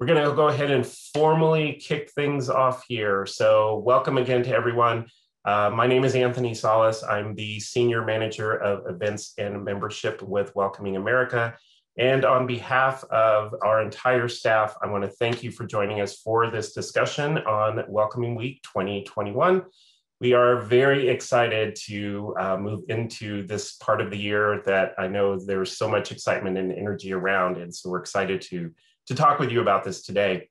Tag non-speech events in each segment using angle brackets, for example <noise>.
we're going to go ahead and formally kick things off here. So welcome again to everyone. Uh, my name is Anthony Salas. I'm the Senior Manager of Events and Membership with Welcoming America. And on behalf of our entire staff, I want to thank you for joining us for this discussion on Welcoming Week 2021. We are very excited to uh, move into this part of the year that I know there's so much excitement and energy around. And so we're excited to, to talk with you about this today.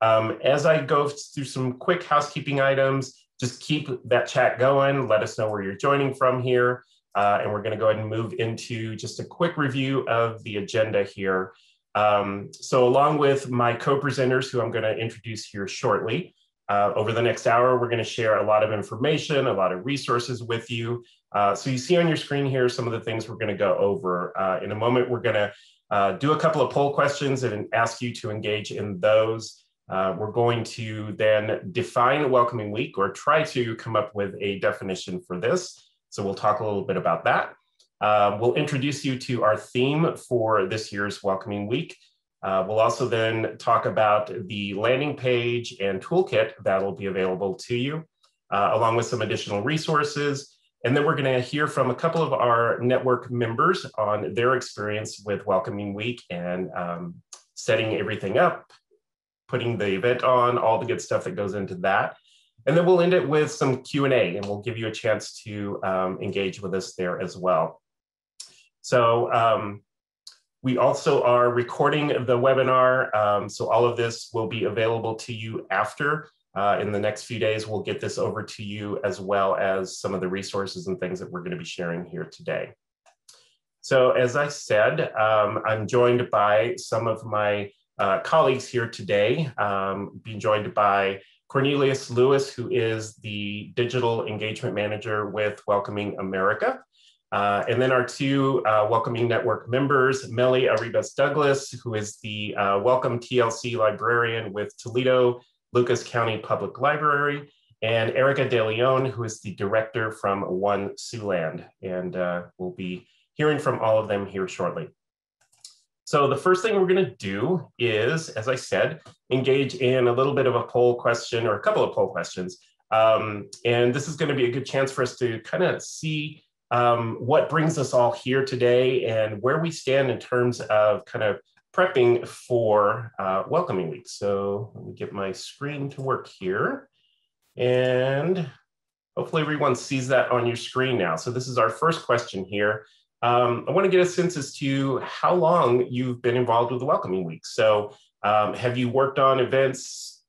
Um, as I go through some quick housekeeping items, just keep that chat going. Let us know where you're joining from here. Uh, and we're going to go ahead and move into just a quick review of the agenda here. Um, so along with my co-presenters who I'm going to introduce here shortly, uh, over the next hour, we're going to share a lot of information, a lot of resources with you. Uh, so you see on your screen here some of the things we're going to go over. Uh, in a moment, we're going to uh, do a couple of poll questions and ask you to engage in those. Uh, we're going to then define Welcoming Week or try to come up with a definition for this. So we'll talk a little bit about that. Uh, we'll introduce you to our theme for this year's Welcoming Week. Uh, we'll also then talk about the landing page and toolkit that'll be available to you, uh, along with some additional resources. And then we're going to hear from a couple of our network members on their experience with Welcoming Week and um, setting everything up, putting the event on, all the good stuff that goes into that. And then we'll end it with some Q&A and we'll give you a chance to um, engage with us there as well. So um, we also are recording the webinar, um, so all of this will be available to you after. Uh, in the next few days, we'll get this over to you as well as some of the resources and things that we're gonna be sharing here today. So as I said, um, I'm joined by some of my uh, colleagues here today, um, being joined by Cornelius Lewis, who is the Digital Engagement Manager with Welcoming America. Uh, and then our two uh, Welcoming Network members, Melly Arribas Douglas, who is the uh, Welcome TLC librarian with Toledo Lucas County Public Library, and Erica De Leon, who is the director from One Siouxland. And uh, we'll be hearing from all of them here shortly. So the first thing we're gonna do is, as I said, engage in a little bit of a poll question or a couple of poll questions. Um, and this is gonna be a good chance for us to kind of see um, what brings us all here today and where we stand in terms of kind of prepping for uh, welcoming week. So let me get my screen to work here. And hopefully everyone sees that on your screen now. So this is our first question here. Um, I want to get a sense as to how long you've been involved with the welcoming week. So um, have you worked on events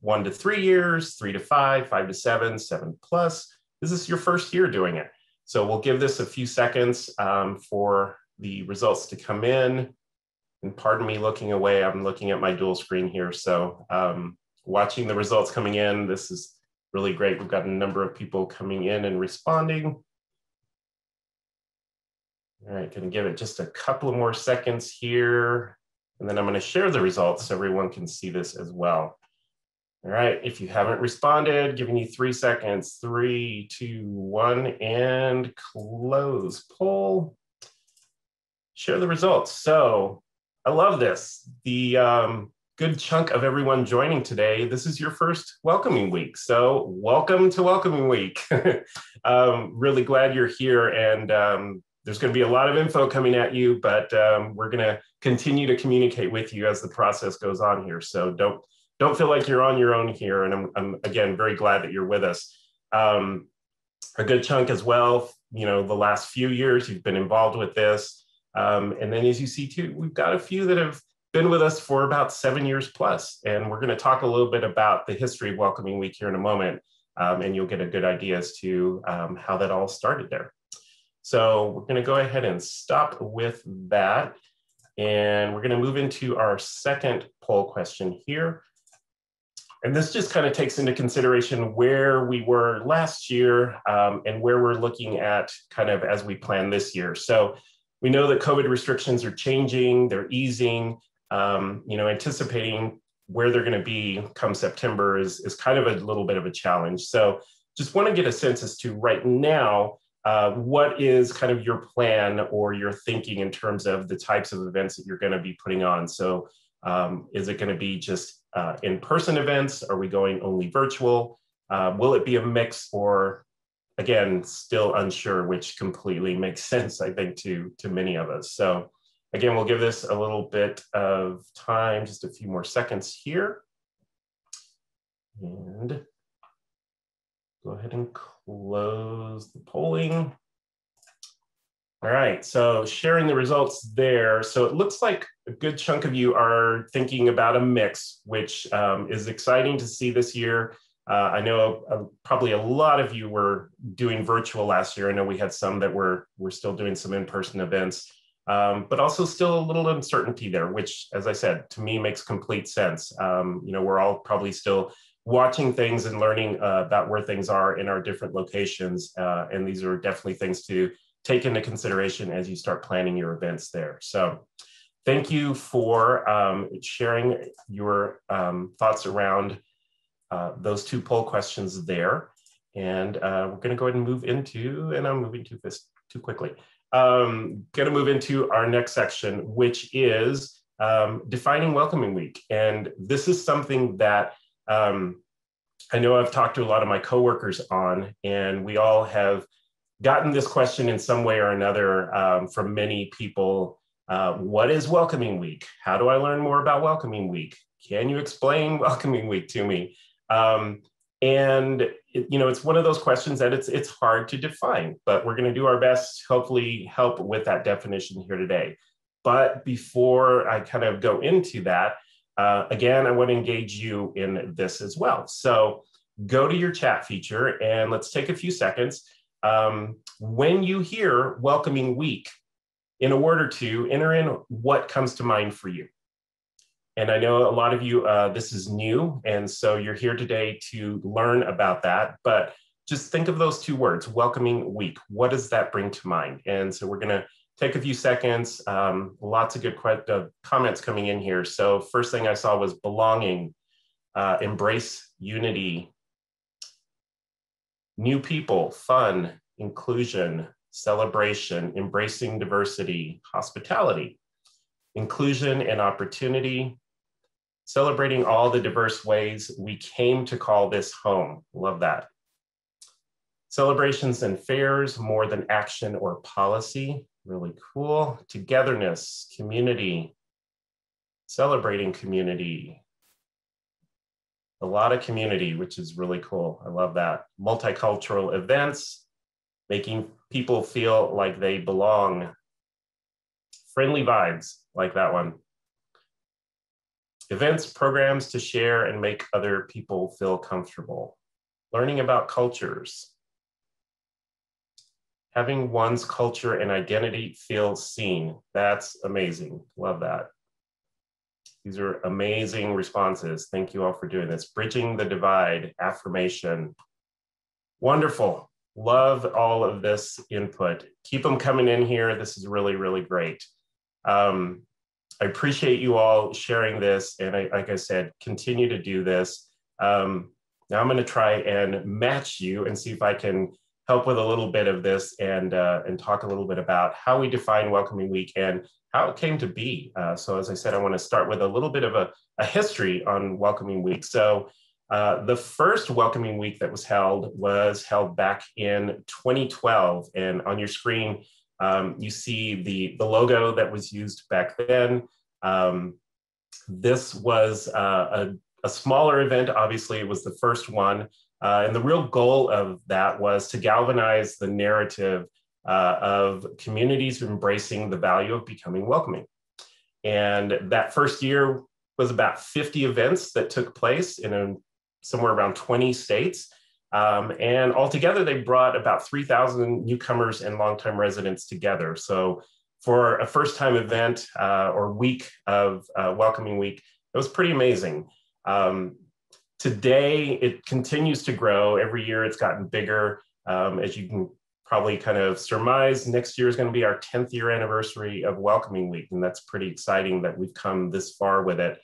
one to three years, three to five, five to seven, seven plus? Is this your first year doing it? So we'll give this a few seconds um, for the results to come in. And pardon me looking away, I'm looking at my dual screen here. So um, watching the results coming in, this is really great. We've got a number of people coming in and responding. All right, gonna give it just a couple of more seconds here. And then I'm gonna share the results so everyone can see this as well. All right, if you haven't responded, giving you three seconds, three, two, one, and close poll. Share the results. So I love this. The um, good chunk of everyone joining today, this is your first welcoming week. So welcome to welcoming week. <laughs> um, really glad you're here and um, there's going to be a lot of info coming at you, but um, we're going to continue to communicate with you as the process goes on here. So don't don't feel like you're on your own here. And I'm, I'm again, very glad that you're with us. Um, a good chunk as well, you know, the last few years you've been involved with this. Um, and then as you see too, we've got a few that have been with us for about seven years plus. And we're gonna talk a little bit about the history of Welcoming Week here in a moment. Um, and you'll get a good idea as to um, how that all started there. So we're gonna go ahead and stop with that. And we're gonna move into our second poll question here. And this just kind of takes into consideration where we were last year um, and where we're looking at kind of as we plan this year. So we know that COVID restrictions are changing, they're easing, um, you know, anticipating where they're going to be come September is, is kind of a little bit of a challenge. So just want to get a sense as to right now, uh, what is kind of your plan or your thinking in terms of the types of events that you're going to be putting on? So Um, is it going to be just uh, in-person events? Are we going only virtual? Uh, will it be a mix or again, still unsure, which completely makes sense, I think, to, to many of us. So again, we'll give this a little bit of time, just a few more seconds here. And go ahead and close the polling. All right, so sharing the results there. So it looks like a good chunk of you are thinking about a mix, which um, is exciting to see this year. Uh, I know uh, probably a lot of you were doing virtual last year. I know we had some that were, were still doing some in-person events, um, but also still a little uncertainty there, which, as I said, to me makes complete sense. Um, you know, we're all probably still watching things and learning uh, about where things are in our different locations. Uh, and these are definitely things to take into consideration as you start planning your events there. So thank you for um, sharing your um, thoughts around uh, those two poll questions there. And uh, we're gonna go ahead and move into, and I'm moving too, fast, too quickly. Um, gonna move into our next section, which is um, defining welcoming week. And this is something that um, I know I've talked to a lot of my coworkers on, and we all have gotten this question in some way or another um, from many people. Uh, what is welcoming week? How do I learn more about welcoming week? Can you explain <laughs> welcoming week to me? Um, and it, you know, it's one of those questions that it's it's hard to define, but we're going to do our best, hopefully, help with that definition here today. But before I kind of go into that, uh, again, I want to engage you in this as well. So go to your chat feature and let's take a few seconds um, when you hear welcoming week, in a word or two, enter in what comes to mind for you. And I know a lot of you, uh, this is new, and so you're here today to learn about that. But just think of those two words, welcoming week. What does that bring to mind? And so we're going to take a few seconds. Um, lots of good uh, comments coming in here. So first thing I saw was belonging, uh, embrace unity, new people, fun, inclusion, celebration, embracing diversity, hospitality, inclusion and opportunity, celebrating all the diverse ways we came to call this home. Love that. Celebrations and fairs, more than action or policy. Really cool. Togetherness, community, celebrating community, a lot of community, which is really cool. I love that. Multicultural events, making people feel like they belong. Friendly vibes, like that one. Events, programs to share and make other people feel comfortable. Learning about cultures. Having one's culture and identity feel seen. That's amazing. Love that. These are amazing responses. Thank you all for doing this. Bridging the divide, affirmation. Wonderful. Love all of this input. Keep them coming in here. This is really, really great. Um, I appreciate you all sharing this. And I, like I said, continue to do this. Um, now I'm going to try and match you and see if I can help with a little bit of this and, uh, and talk a little bit about how we define Welcoming Week and how it came to be. Uh, so as I said, I want to start with a little bit of a, a history on Welcoming Week. So uh, the first Welcoming Week that was held was held back in 2012. And on your screen, um, you see the, the logo that was used back then. Um, this was uh, a, a, smaller event. Obviously, it was the first one. Uh, and the real goal of that was to galvanize the narrative uh, of communities embracing the value of becoming welcoming. And that first year was about 50 events that took place in a, somewhere around 20 states. Um, and altogether, they brought about 3,000 newcomers and longtime residents together. So, for a first time event uh, or week of uh, Welcoming Week, it was pretty amazing. Um, today, it continues to grow. Every year, it's gotten bigger. Um, as you can probably kind of surmise next year is going to be our 10th year anniversary of Welcoming Week. And that's pretty exciting that we've come this far with it.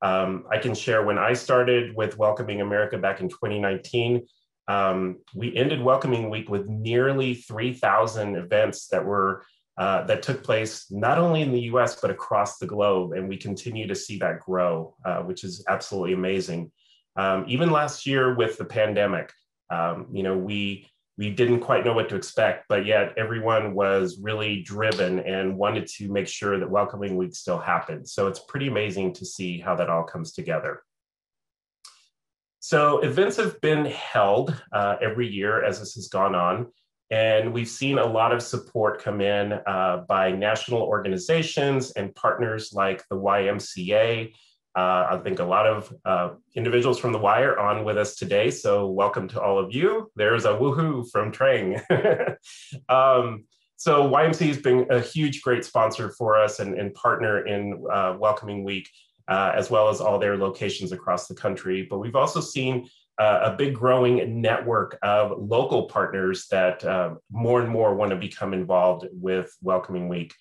Um, I can share when I started with Welcoming America back in 2019, um, we ended Welcoming Week with nearly 3,000 events that were uh, that took place not only in the US, but across the globe. And we continue to see that grow, uh, which is absolutely amazing. Um, even last year with the pandemic, um, you know, we, we didn't quite know what to expect, but yet everyone was really driven and wanted to make sure that Welcoming Week still happened. So it's pretty amazing to see how that all comes together. So events have been held uh, every year as this has gone on. And we've seen a lot of support come in uh, by national organizations and partners like the YMCA. Uh, I think a lot of uh, individuals from the Y are on with us today, so welcome to all of you. There's a woohoo from Trang. <laughs> um, so YMCA has been a huge, great sponsor for us and, and partner in uh, Welcoming Week, uh, as well as all their locations across the country. But we've also seen uh, a big growing network of local partners that uh, more and more want to become involved with Welcoming Week.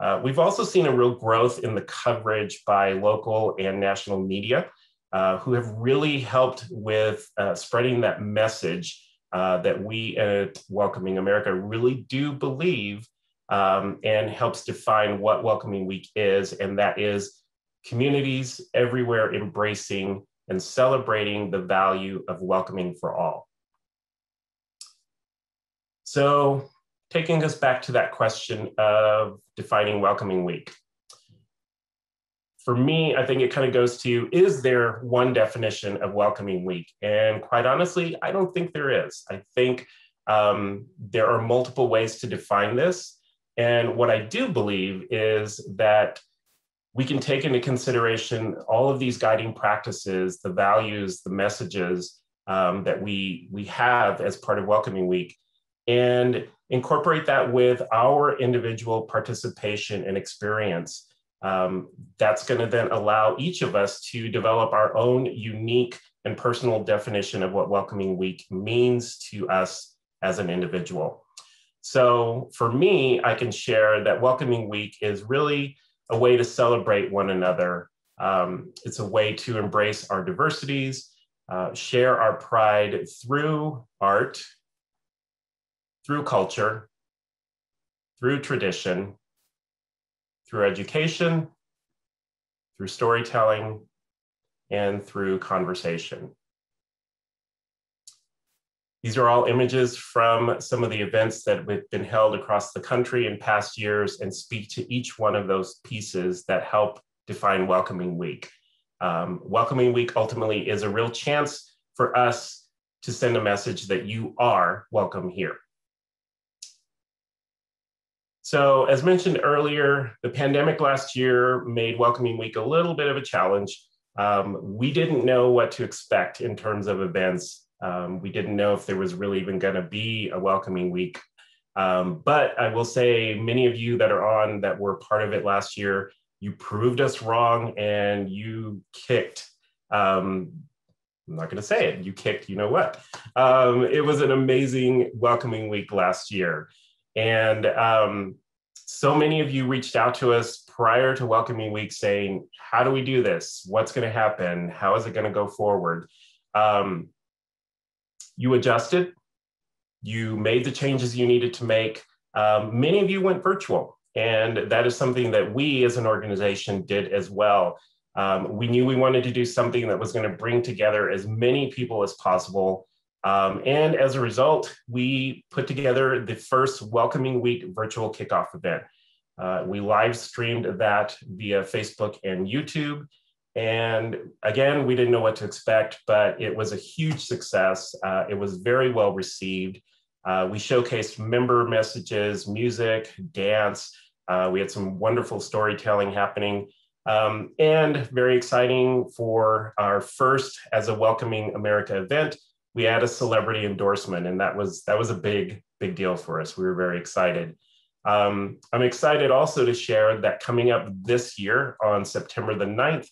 Uh, we've also seen a real growth in the coverage by local and national media uh, who have really helped with uh, spreading that message uh, that we at Welcoming America really do believe um, and helps define what Welcoming Week is, and that is communities everywhere embracing and celebrating the value of welcoming for all. So taking us back to that question of defining welcoming week. For me, I think it kind of goes to, is there one definition of welcoming week? And quite honestly, I don't think there is. I think um, there are multiple ways to define this. And what I do believe is that we can take into consideration all of these guiding practices, the values, the messages um, that we, we have as part of Welcoming Week, and incorporate that with our individual participation and experience. Um, that's going to then allow each of us to develop our own unique and personal definition of what Welcoming Week means to us as an individual. So for me, I can share that Welcoming Week is really a way to celebrate one another. Um, it's a way to embrace our diversities, uh, share our pride through art, through culture, through tradition, through education, through storytelling, and through conversation. These are all images from some of the events that have been held across the country in past years and speak to each one of those pieces that help define Welcoming Week. Um, Welcoming Week ultimately is a real chance for us to send a message that you are welcome here. So as mentioned earlier, the pandemic last year made Welcoming Week a little bit of a challenge. Um, we didn't know what to expect in terms of events um, we didn't know if there was really even going to be a welcoming week. Um, but I will say, many of you that are on that were part of it last year, you proved us wrong and you kicked. Um, I'm not going to say it. You kicked, you know what? Um, it was an amazing welcoming week last year. And um, so many of you reached out to us prior to welcoming week saying, How do we do this? What's going to happen? How is it going to go forward? Um, you adjusted, you made the changes you needed to make. Um, many of you went virtual, and that is something that we as an organization did as well. Um, we knew we wanted to do something that was going to bring together as many people as possible. Um, and as a result, we put together the first Welcoming Week virtual kickoff event. Uh, we live streamed that via Facebook and YouTube. And again, we didn't know what to expect, but it was a huge success. Uh, it was very well received. Uh, we showcased member messages, music, dance. Uh, we had some wonderful storytelling happening. Um, and very exciting for our first as a Welcoming America event, we had a celebrity endorsement, and that was that was a big big deal for us. We were very excited. Um, I'm excited also to share that coming up this year on September the 9th,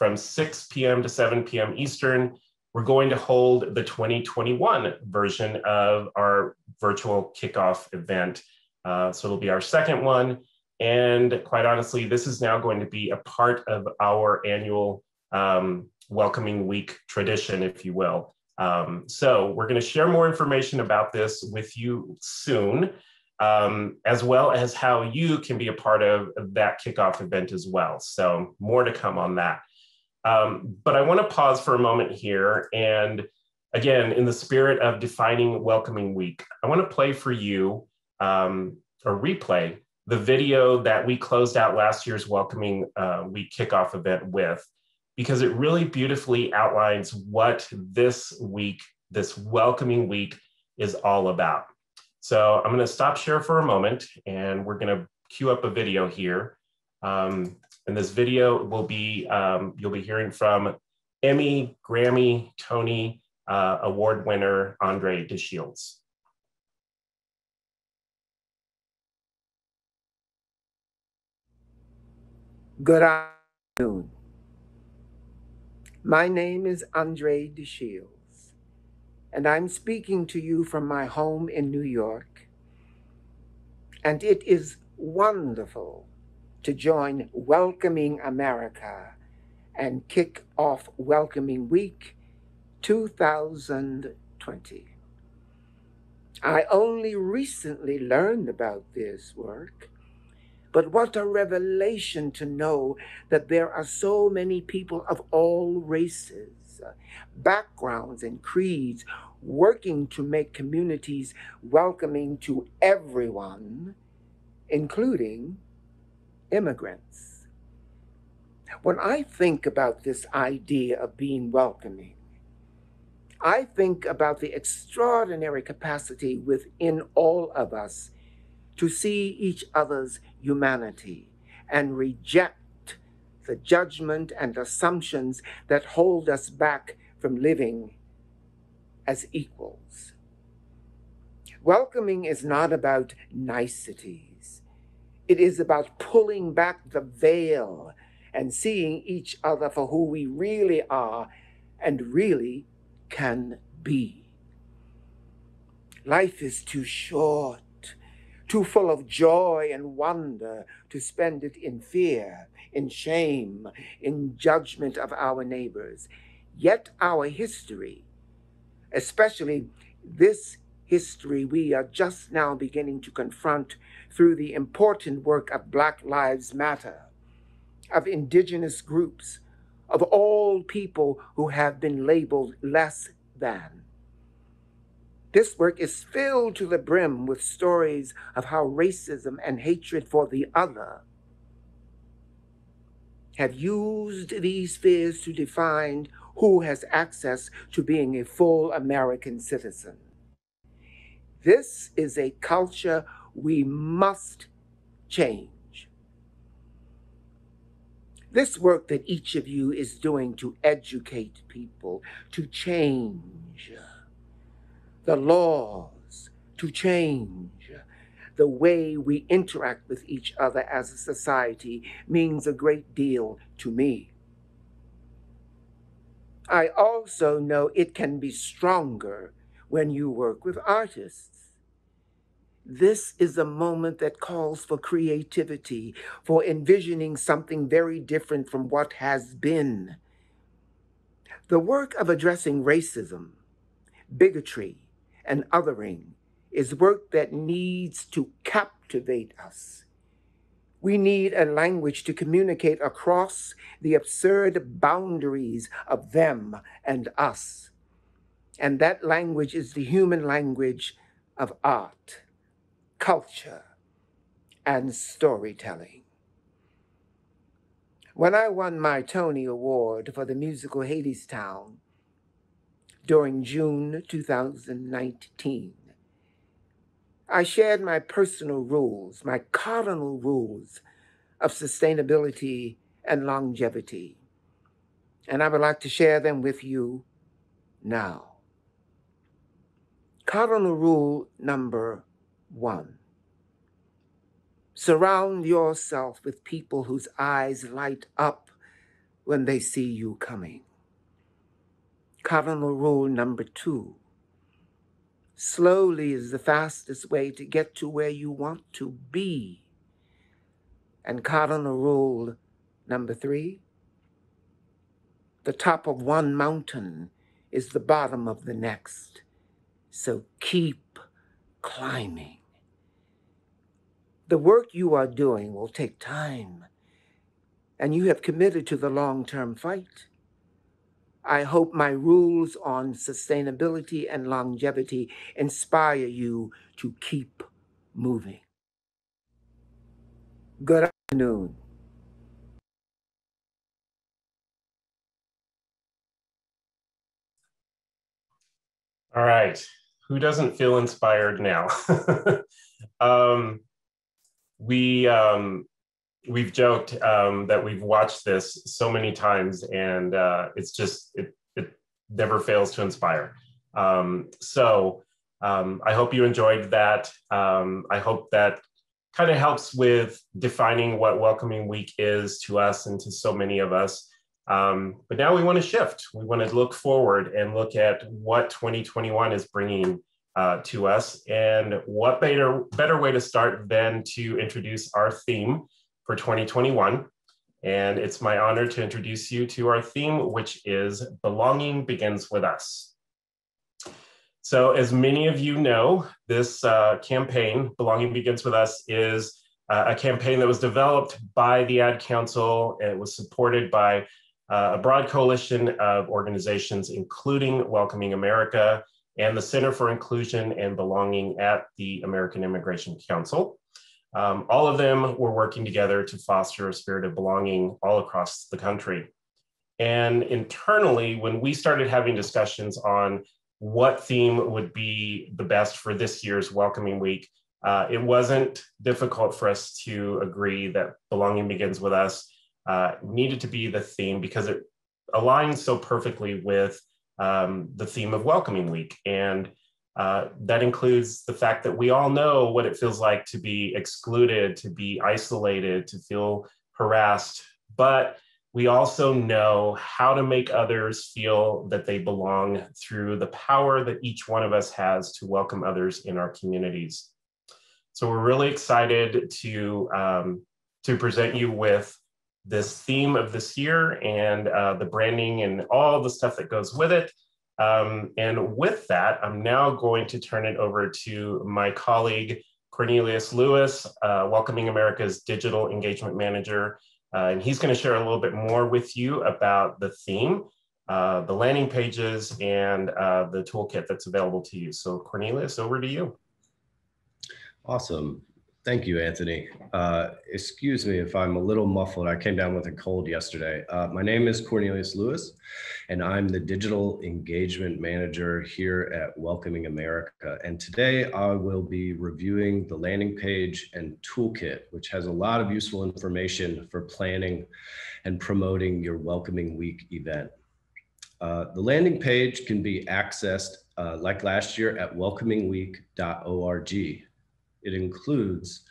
from 6 p.m. to 7 p.m. Eastern. We're going to hold the 2021 version of our virtual kickoff event. Uh, so it'll be our second one. And quite honestly, this is now going to be a part of our annual um, welcoming week tradition, if you will. Um, so we're going to share more information about this with you soon. um, as well as how you can be a part of that kickoff event as well. So more to come on that. Um, but I want to pause for a moment here. And again, in the spirit of defining Welcoming Week, I want to play for you um, replay the video that we closed out last year's Welcoming uh, Week kickoff event with, because it really beautifully outlines what this week, this Welcoming Week, is all about. So I'm going to stop share for a moment and we're going to queue up a video here. Um, and this video will be, um, you'll be hearing from Emmy, Grammy, Tony uh, Award winner Andre DeShields. Good afternoon. My name is Andre DeShields, and I'm speaking to you from my home in New York. And it is wonderful to join Welcoming America and kick off Welcoming Week 2020. I only recently learned about this work, but what a revelation to know that there are so many people of all races, backgrounds, and creeds working to make communities welcoming to everyone, including immigrants. When I think about this idea of being welcoming, I think about the extraordinary capacity within all of us to see each other's humanity and reject the judgment and assumptions that hold us back from living as equals. Welcoming is not about nicety. It is about pulling back the veil and seeing each other for who we really are and really can be. Life is too short, too full of joy and wonder to spend it in fear, in shame, in judgment of our neighbors. Yet our history, especially this history we are just now beginning to confront through the important work of Black Lives Matter, of indigenous groups, of all people who have been labeled less than. This work is filled to the brim with stories of how racism and hatred for the other have used these fears to define who has access to being a full American citizen. This is a culture we must change. This work that each of you is doing to educate people, to change the laws, to change the way we interact with each other as a society means a great deal to me. I also know it can be stronger when you work with artists. This is a moment that calls for creativity, for envisioning something very different from what has been. The work of addressing racism, bigotry, and othering is work that needs to captivate us. We need a language to communicate across the absurd boundaries of them and us. And that language is the human language of art, culture, and storytelling. When I won my Tony Award for the musical Hadestown during June 2019, I shared my personal rules, my cardinal rules of sustainability and longevity. And I would like to share them with you now. Cardinal rule number one surround yourself with people whose eyes light up when they see you coming. Cardinal rule number two slowly is the fastest way to get to where you want to be. And cardinal rule number three the top of one mountain is the bottom of the next. So keep climbing. The work you are doing will take time, and you have committed to the long term fight. I hope my rules on sustainability and longevity inspire you to keep moving. Good afternoon. All right. Who doesn't feel inspired now? <laughs> um, we um, we've joked um, that we've watched this so many times, and uh, it's just it it never fails to inspire. Um, so um, I hope you enjoyed that. Um, I hope that kind of helps with defining what welcoming week is to us and to so many of us. Um, but now we want to shift. We want to look forward and look at what 2021 is bringing uh, to us. And what better, better way to start than to introduce our theme for 2021. And it's my honor to introduce you to our theme, which is Belonging Begins with Us. So, as many of you know, this uh, campaign, Belonging Begins with Us, is uh, a campaign that was developed by the Ad Council. It was supported by a broad coalition of organizations, including Welcoming America and the Center for Inclusion and Belonging at the American Immigration Council. Um, all of them were working together to foster a spirit of belonging all across the country. And internally, when we started having discussions on what theme would be the best for this year's Welcoming Week, uh, it wasn't difficult for us to agree that Belonging Begins with Us uh, needed to be the theme because it aligns so perfectly with um, the theme of Welcoming Week. And uh, that includes the fact that we all know what it feels like to be excluded, to be isolated, to feel harassed. But we also know how to make others feel that they belong through the power that each one of us has to welcome others in our communities. So we're really excited to, um, to present you with this theme of this year and uh, the branding and all the stuff that goes with it. Um, and with that, I'm now going to turn it over to my colleague, Cornelius Lewis, uh, Welcoming America's Digital Engagement Manager. Uh, and he's going to share a little bit more with you about the theme, uh, the landing pages, and uh, the toolkit that's available to you. So, Cornelius, over to you. Awesome. Thank you, Anthony. Uh, excuse me if I'm a little muffled. I came down with a cold yesterday. Uh, my name is Cornelius Lewis, and I'm the Digital Engagement Manager here at Welcoming America. And today I will be reviewing the landing page and toolkit, which has a lot of useful information for planning and promoting your Welcoming Week event. Uh, the landing page can be accessed uh, like last year at welcomingweek.org. It includes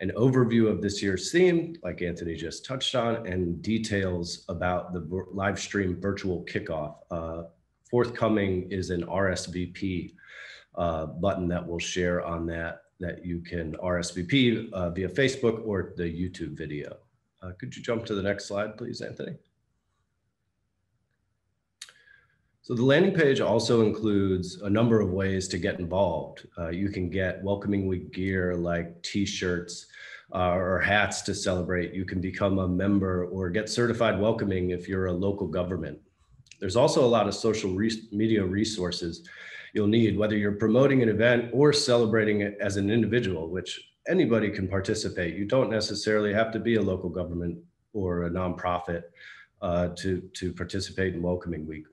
an overview of this year's theme, like Anthony just touched on, and details about the live stream virtual kickoff. Uh, forthcoming is an RSVP uh, button that we'll share on that, that you can RSVP uh, via Facebook or the YouTube video. Uh, could you jump to the next slide, please, Anthony? So the landing page also includes a number of ways to get involved. Uh, you can get welcoming week gear like t-shirts uh, or hats to celebrate. You can become a member or get certified welcoming if you're a local government. There's also a lot of social re media resources you'll need, whether you're promoting an event or celebrating it as an individual, which anybody can participate. You don't necessarily have to be a local government or a nonprofit uh, to, to participate in Welcoming Week.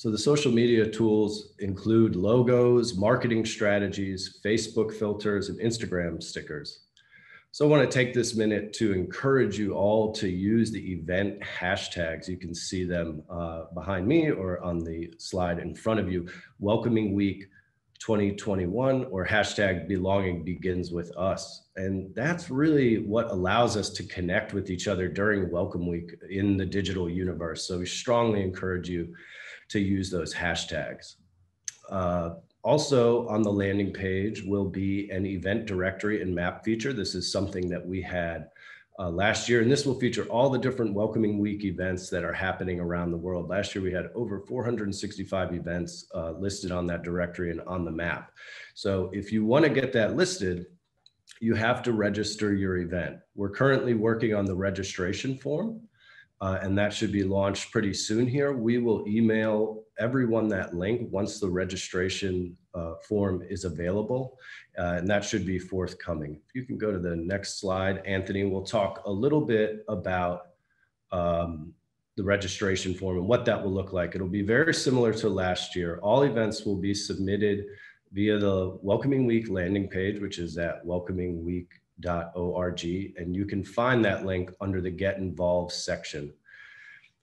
So the social media tools include logos, marketing strategies, Facebook filters, and Instagram stickers. So I want to take this minute to encourage you all to use the event hashtags. You can see them uh, behind me or on the slide in front of you. Welcoming Week 2021 or hashtag belonging begins with us. And that's really what allows us to connect with each other during Welcome Week in the digital universe. So we strongly encourage you to use those hashtags. Uh, also on the landing page will be an event directory and map feature. This is something that we had uh, last year, and this will feature all the different Welcoming Week events that are happening around the world. Last year, we had over 465 events uh, listed on that directory and on the map. So if you want to get that listed, you have to register your event. We're currently working on the registration form, uh, and that should be launched pretty soon here. We will email everyone that link once the registration uh, form is available, uh, and that should be forthcoming. If you can go to the next slide, Anthony, we'll talk a little bit about um, the registration form and what that will look like. It'll be very similar to last year. All events will be submitted via the Welcoming Week landing page, which is at welcomingweek.org. And you can find that link under the Get Involved section.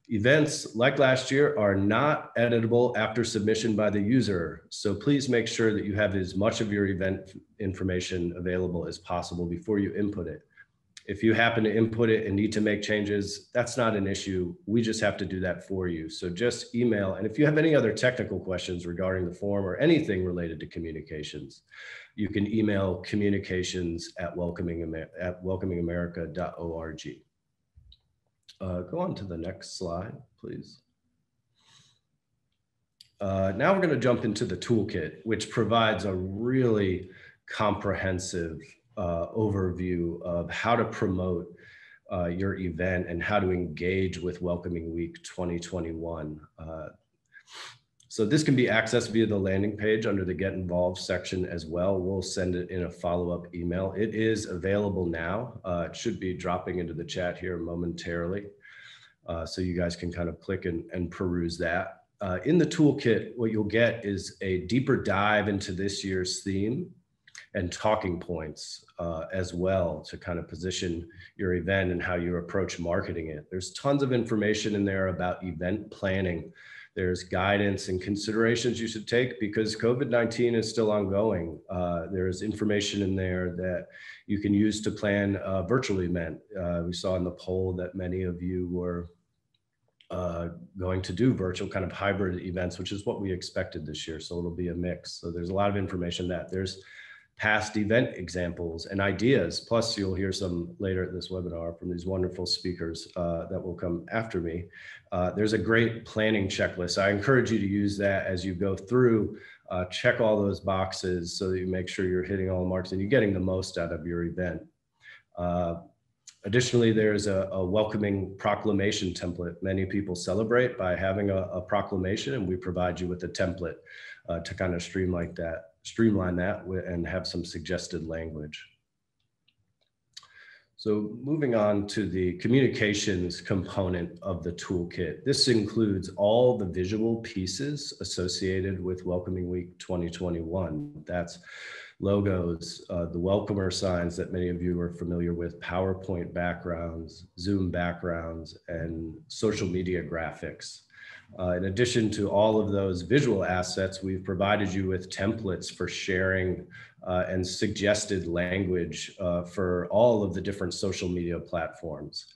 Events, like last year, are not editable after submission by the user. So please make sure that you have as much of your event information available as possible before you input it. If you happen to input it and need to make changes, that's not an issue. We just have to do that for you. So just email. And if you have any other technical questions regarding the form or anything related to communications, you can email communications at welcoming at welcomingamerica.org. Uh, go on to the next slide, please. Uh, now we're going to jump into the toolkit, which provides a really comprehensive uh, overview of how to promote uh, your event and how to engage with Welcoming Week 2021. Uh, so this can be accessed via the landing page under the Get Involved section as well. We'll send it in a follow-up email. It is available now. Uh, it should be dropping into the chat here momentarily. Uh, so you guys can kind of click and, and peruse that. Uh, in the toolkit, what you'll get is a deeper dive into this year's theme and talking points uh, as well to kind of position your event and how you approach marketing it. There's tons of information in there about event planning. There's guidance and considerations you should take because COVID 19 is still ongoing. Uh, there's information in there that you can use to plan a virtual event. Uh, we saw in the poll that many of you were uh, going to do virtual kind of hybrid events, which is what we expected this year. So it'll be a mix. So there's a lot of information that there's past event examples and ideas. Plus, you'll hear some later at this webinar from these wonderful speakers uh, that will come after me. Uh, there's a great planning checklist. I encourage you to use that as you go through. Uh, check all those boxes so that you make sure you're hitting all the marks and you're getting the most out of your event. Uh, additionally, there's a, a, welcoming proclamation template. Many people celebrate by having a, a proclamation, and we provide you with a template uh, to kind of streamline that streamline that and have some suggested language. So moving on to the communications component of the toolkit. This includes all the visual pieces associated with Welcoming Week 2021. That's logos, uh, the welcomer signs that many of you are familiar with, PowerPoint backgrounds, Zoom backgrounds, and social media graphics. Uh, in addition to all of those visual assets, we've provided you with templates for sharing uh, and suggested language uh, for all of the different social media platforms.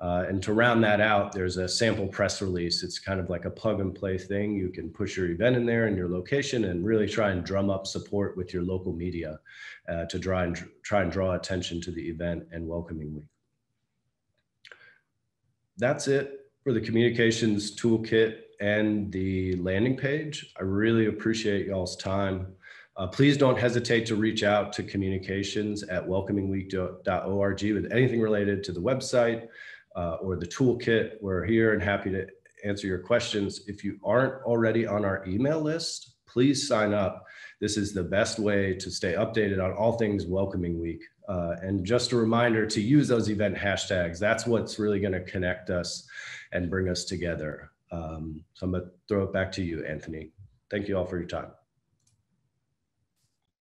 Uh, and to round that out, there's a sample press release. It's kind of like a plug and play thing. You can push your event in there and your location and really try and drum up support with your local media uh, to try and, try and draw attention to the event and welcoming week. That's it for the communications toolkit and the landing page. I really appreciate y'all's time. Uh, please don't hesitate to reach out to communications at welcomingweek.org with anything related to the website uh, or the toolkit. We're here and happy to answer your questions. If you aren't already on our email list, please sign up. This is the best way to stay updated on all things Welcoming Week. Uh, and just a reminder to use those event hashtags. That's what's really going to connect us and bring us together. Um, so I'm going to throw it back to you, Anthony. Thank you all for your time.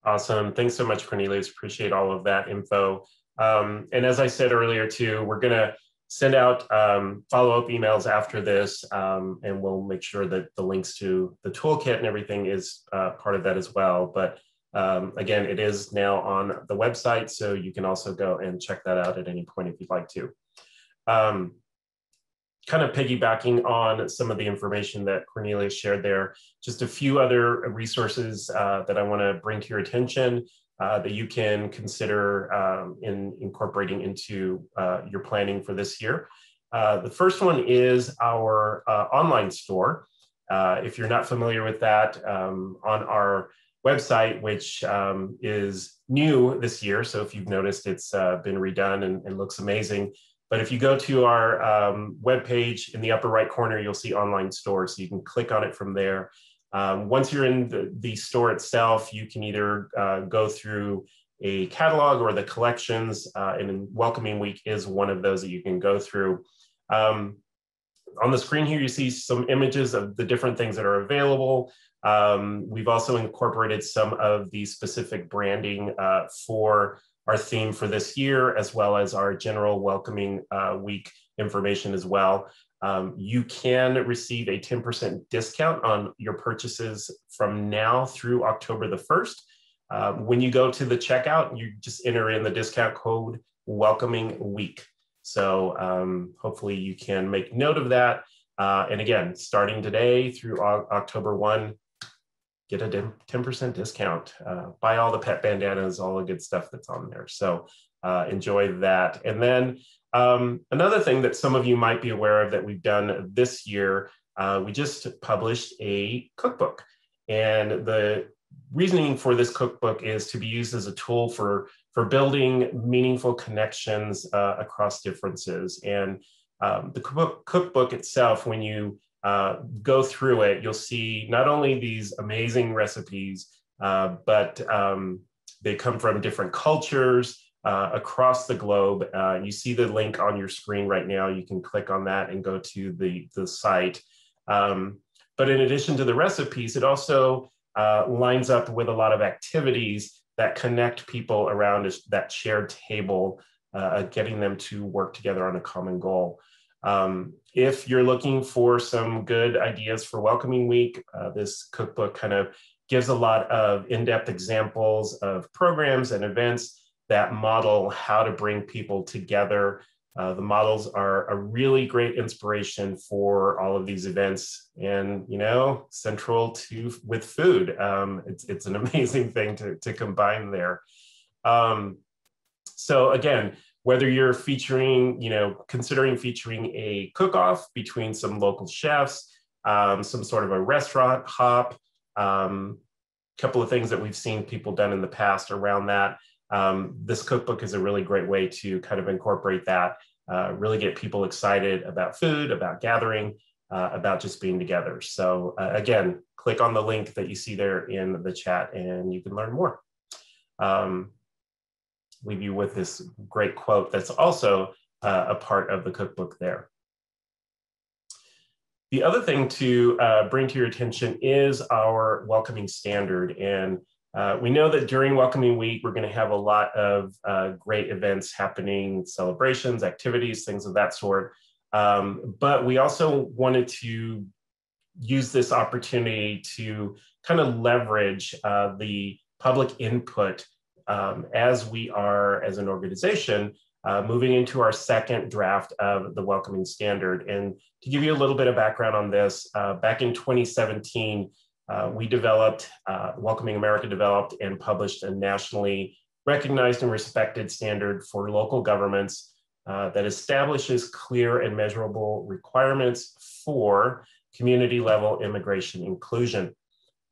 Awesome. Thanks so much, Cornelius. Appreciate all of that info. Um, and as I said earlier, too, we're going to send out um, follow-up emails after this, um, and we'll make sure that the links to the toolkit and everything is uh, part of that as well. But um, again, it is now on the website, so you can also go and check that out at any point if you'd like to. Kind of piggybacking on some of the information that Cornelius shared there, just a few other resources uh, that I want to bring to your attention uh, that you can consider um, in incorporating into uh, your planning for this year. Uh, the first one is our uh, online store. Uh, if you're not familiar with that, um, on our website, which um, is new this year. So if you've noticed, it's uh, been redone and, and, looks amazing. But if you go to our um, webpage in the upper right corner, you'll see online store. So you can click on it from there. Um, once you're in the, the, store itself, you can either uh, go through a catalog or the collections, uh, and Welcoming Week is one of those that you can go through. Um, on the screen here, you see some images of the different things that are available. Um, we've also incorporated some of the specific branding uh, for our theme for this year, as well as our general welcoming uh, week information as well. Um, you can receive a 10% discount on your purchases from now through October the 1st. Um, when you go to the checkout, you just enter in the discount code welcoming week. So um, hopefully you can make note of that. Uh, and again, starting today through October 1, get a 10% discount. Uh, buy all the pet bandanas, all the good stuff that's on there. So uh, enjoy that. And then um, another thing that some of you might be aware of that we've done this year, uh, we just published a cookbook. And the reasoning for this cookbook is to be used as a tool for, for building meaningful connections uh, across differences. And um, the cookbook, cookbook itself, when you uh, go through it, you'll see not only these amazing recipes, uh, but um, they come from different cultures uh, across the globe. Uh, you see the link on your screen right now. You can click on that and go to the, the site. Um, but in addition to the recipes, it also uh, lines up with a lot of activities that connect people around that shared table, getting them to work together on a common goal. Um, if you're looking for some good ideas for Welcoming Week, uh, this cookbook kind of gives a lot of in-depth examples of programs and events that model how to bring people together. Uh, the models are a really great inspiration for all of these events and, you know, central to with food. Um, it's, it's an <laughs> amazing thing to, to combine there. Um, so again, whether you're featuring, you know, considering featuring a cook-off between some local chefs, um, some sort of a restaurant hop, a um, couple of things that we've seen people done in the past around that. Um, this cookbook is a really great way to kind of incorporate that, uh, really get people excited about food, about gathering, uh, about just being together. So uh, again, click on the link that you see there in the chat and you can learn more. Um, leave you with this great quote that's also uh, a part of the cookbook there. The other thing to uh, bring to your attention is our welcoming standard. And uh, we know that during Welcoming Week, we're going to have a lot of uh, great events happening, celebrations, activities, things of that sort. Um, but we also wanted to use this opportunity to kind of leverage uh, the public input um, as we are, as an organization, uh, moving into our second draft of the welcoming standard. And to give you a little bit of background on this, uh, back in 2017, uh, we developed, uh, Welcoming America developed and published a nationally recognized and respected standard for local governments uh, that establishes clear and measurable requirements for community level immigration inclusion.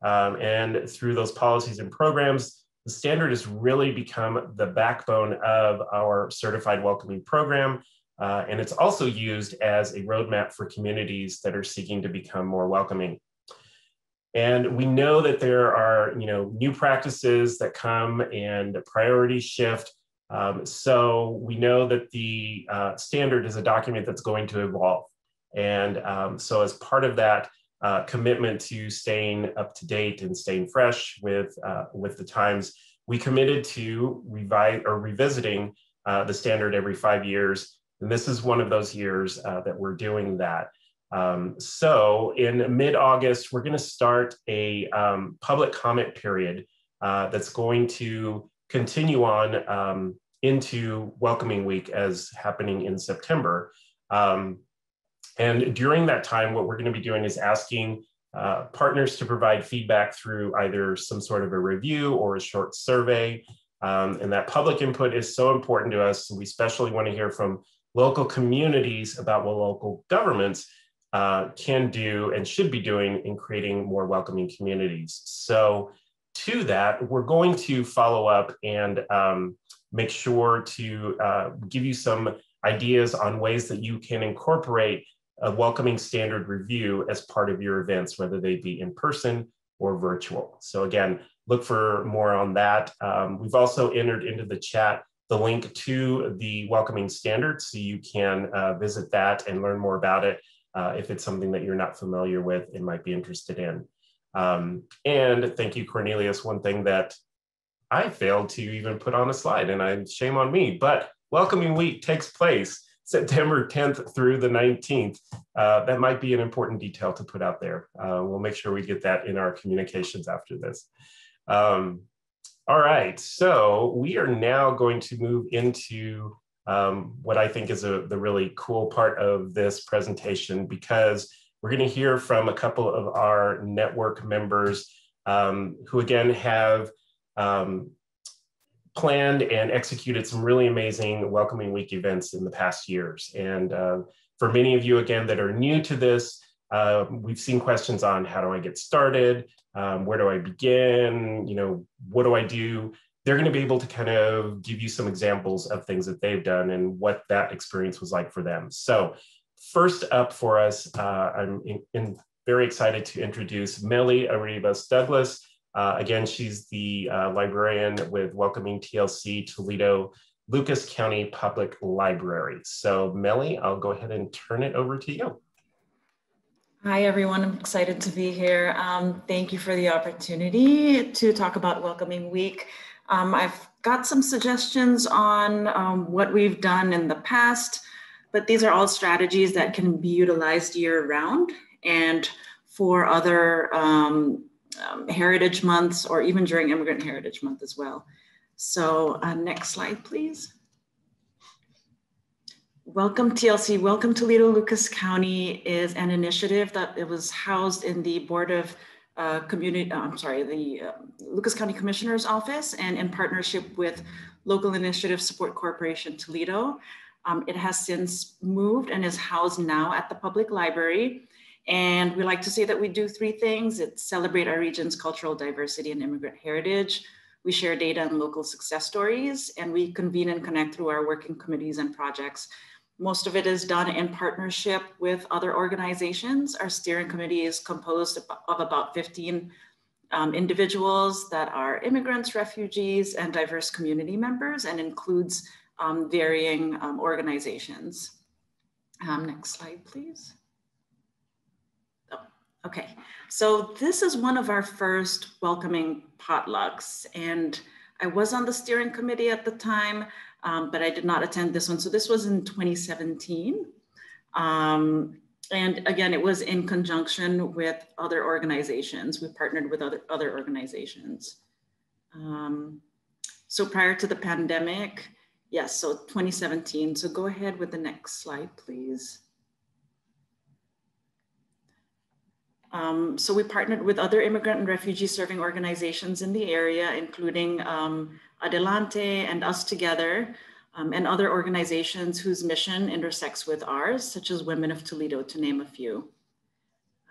Um, and through those policies and programs, the standard has really become the backbone of our certified welcoming program. Uh, and it's also used as a roadmap for communities that are seeking to become more welcoming. And we know that there are, you know, new practices that come and priorities shift. Um, so we know that the uh, standard is a document that's going to evolve. And um, so as part of that, uh, commitment to staying up to date and staying fresh with uh, with the times. We committed to revise or revisiting uh, the standard every five years, and this is one of those years uh, that we're doing that. Um, so in mid-August, we're going to start a um, public comment period uh, that's going to continue on um, into Welcoming Week as happening in September. Um, and during that time, what we're going to be doing is asking uh, partners to provide feedback through either some sort of a review or a short survey. Um, and that public input is so important to us. We especially want to hear from local communities about what local governments uh, can do and should be doing in creating more welcoming communities. So to that, we're going to follow up and um, make sure to uh, give you some ideas on ways that you can incorporate a welcoming standard review as part of your events, whether they be in person or virtual. So again, look for more on that. Um, we've also entered into the chat the link to the welcoming standards so you can uh, visit that and learn more about it uh, if it's something that you're not familiar with and might be interested in. Um, and thank you, Cornelius. One thing that I failed to even put on a slide, and I shame on me, but welcoming week takes place September 10th through the 19th. Uh, that might be an important detail to put out there. Uh, we'll make sure we get that in our communications after this. Um, all right, so we are now going to move into um, what I think is a, the really cool part of this presentation because we're going to hear from a couple of our network members um, who again have um, planned and executed some really amazing welcoming week events in the past years. And uh, for many of you again that are new to this, uh, we've seen questions on how do I get started? Um, where do I begin? You know, what do I do? They're going to be able to kind of give you some examples of things that they've done and what that experience was like for them. So first up for us, uh, I'm in, in very excited to introduce Melly Arribas Douglas. Uh, again, she's the uh, librarian with Welcoming TLC Toledo Lucas County Public Library. So Melly, I'll go ahead and turn it over to you. Hi, everyone. I'm excited to be here. Um, thank you for the opportunity to talk about Welcoming Week. Um, I've got some suggestions on um, what we've done in the past, but these are all strategies that can be utilized year round and for other um, um, heritage months or even during Immigrant Heritage Month as well. So uh, next slide, please. Welcome TLC, Welcome Toledo Lucas County is an initiative that it was housed in the Board of uh, Community, uh, I'm sorry, the uh, Lucas County Commissioner's Office and in partnership with Local Initiative Support Corporation Toledo. Um, it has since moved and is housed now at the public library. And we like to say that we do three things. It's celebrate our region's cultural diversity and immigrant heritage. We share data and local success stories, and we convene and connect through our working committees and projects most of it is done in partnership with other organizations. Our steering committee is composed of about 15 um, individuals that are immigrants, refugees, and diverse community members and includes um, varying um, organizations. Um, next slide, please. Okay, so this is one of our first welcoming potlucks and I was on the steering committee at the time um, but I did not attend this one. So this was in 2017. Um, and again, it was in conjunction with other organizations. We partnered with other, other organizations. Um, so prior to the pandemic, yes, so 2017. So go ahead with the next slide, please. Um, so we partnered with other immigrant and refugee serving organizations in the area, including um, Adelante and Us Together, um, and other organizations whose mission intersects with ours, such as Women of Toledo, to name a few.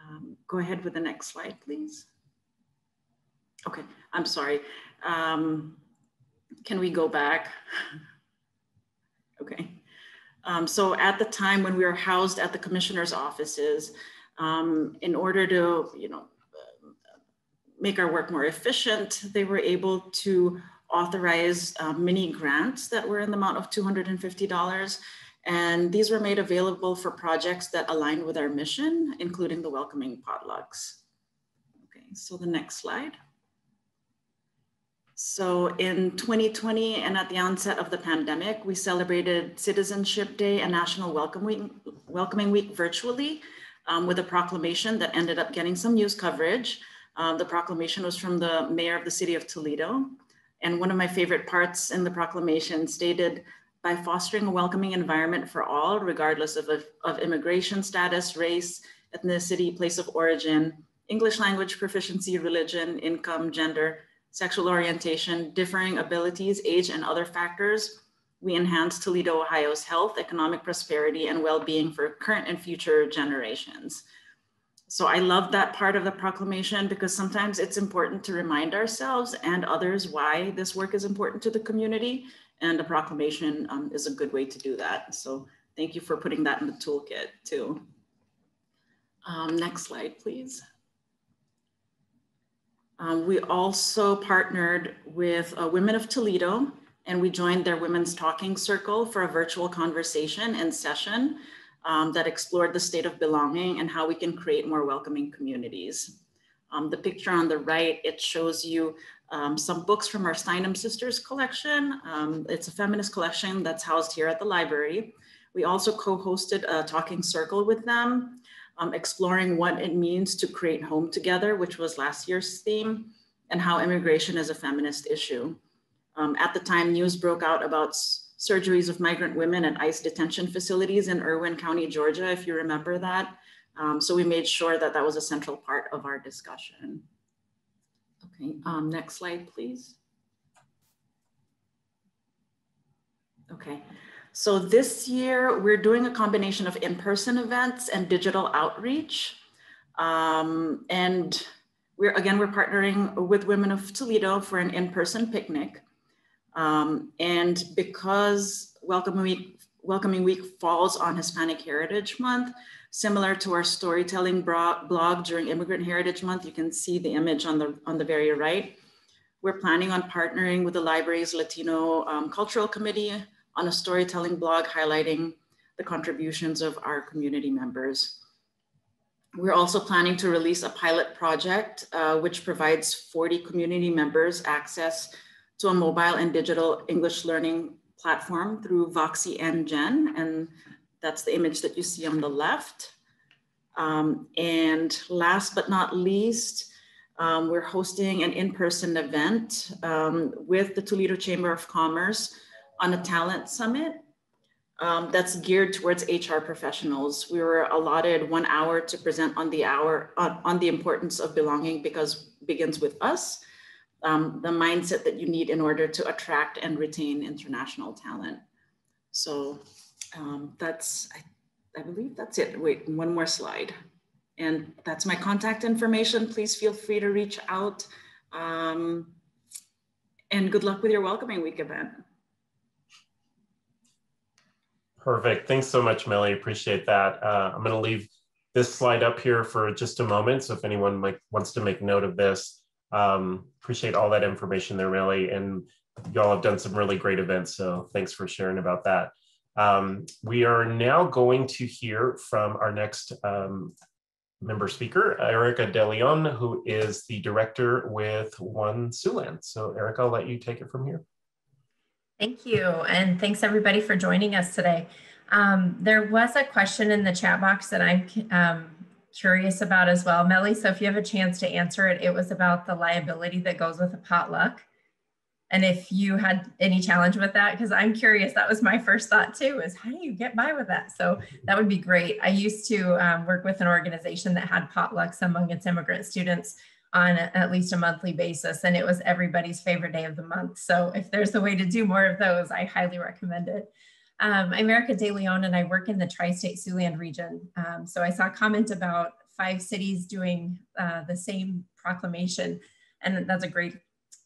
Um, go ahead with the next slide, please. Okay, I'm sorry. Um, can we go back? <laughs> okay. Um, so at the time when we were housed at the commissioner's offices, um, in order to, you know, make our work more efficient, they were able to authorize uh, mini grants that were in the amount of $250. And these were made available for projects that aligned with our mission, including the welcoming potlucks. Okay, so the next slide. So in 2020 and at the onset of the pandemic, we celebrated Citizenship Day and National Welcome Week, Welcoming Week virtually um, with a proclamation that ended up getting some news coverage. Um, the proclamation was from the mayor of the city of Toledo. And one of my favorite parts in the proclamation stated, by fostering a welcoming environment for all, regardless of, of immigration status, race, ethnicity, place of origin, English language proficiency, religion, income, gender, sexual orientation, differing abilities, age, and other factors, we enhance Toledo, Ohio's health, economic prosperity, and well-being for current and future generations. so I love that part of the proclamation because sometimes it's important to remind ourselves and others why this work is important to the community. And the proclamation um, is a good way to do that. So thank you for putting that in the toolkit too. Um, next slide, please. Um, we also partnered with uh, Women of Toledo and we joined their Women's Talking Circle for a virtual conversation and session um, that explored the state of belonging and how we can create more welcoming communities. Um, the picture on the right, it shows you um, some books from our Steinem Sisters collection. Um, it's a feminist collection that's housed here at the library. We also co-hosted a talking circle with them, um, exploring what it means to create home together, which was last year's theme, and how immigration is a feminist issue. Um, at the time, news broke out about surgeries of migrant women at ICE detention facilities in Irwin County, Georgia, if you remember that. Um, so we made sure that that was a central part of our discussion. Okay, um, next slide, please. Okay, so this year we're doing a combination of in-person events and digital outreach. Um, and we're, again, we're partnering with Women of Toledo for an in-person picnic. Um, and because Welcoming Week, Welcoming Week falls on Hispanic Heritage Month, similar to our storytelling blog during Immigrant Heritage Month, you can see the image on the, on the very right. We're planning on partnering with the library's Latino um, Cultural Committee on a storytelling blog highlighting the contributions of our community members. We're also planning to release a pilot project, uh, which provides 40 community members access to a mobile and digital English learning platform through Voxy EnGen. And that's the image that you see on the left. Um, and last but not least, um, we're hosting an in-person event um, with the Toledo Chamber of Commerce on a talent summit um, that's geared towards HR professionals. We were allotted one hour to present on the hour on the importance of belonging because begins with us um, the mindset that you need in order to attract and retain international talent. So um, that's, I, I believe that's it. Wait, one more slide. And that's my contact information. Please feel free to reach out. Um, and good luck with your Welcoming Week event. Perfect. Thanks so much, Millie. Appreciate that. Uh, I'm going to leave this slide up here for just a moment. So if anyone might, wants to make note of this, um, appreciate all that information there, really. And y'all have done some really great events. So thanks for sharing about that. Um, we are now going to hear from our next um, member speaker, Erica De Leon, who is the director with One Siouxland. So Erica, I'll let you take it from here. Thank you. And thanks everybody for joining us today. Um, there was a question in the chat box that I'm um, curious about as well, Melly. So if you have a chance to answer it, it was about the liability that goes with a potluck. And if you had any challenge with that, because I'm curious, that was my first thought too, is how do you get by with that? So that would be great. I used to um, work with an organization that had potlucks among its immigrant students on a, at least a monthly basis, and it was everybody's favorite day of the month. So if there's a way to do more of those, I highly recommend it. Um, I'm Erica De Leon and I work in the tri-state Siouxland region. Um, so I saw a comment about five cities doing uh, the same proclamation and that's a great,